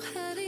had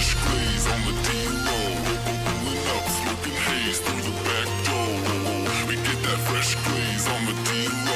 Fresh glaze on the D-O Pulling up, smoking haze through the back door. We get that fresh glaze on the D-O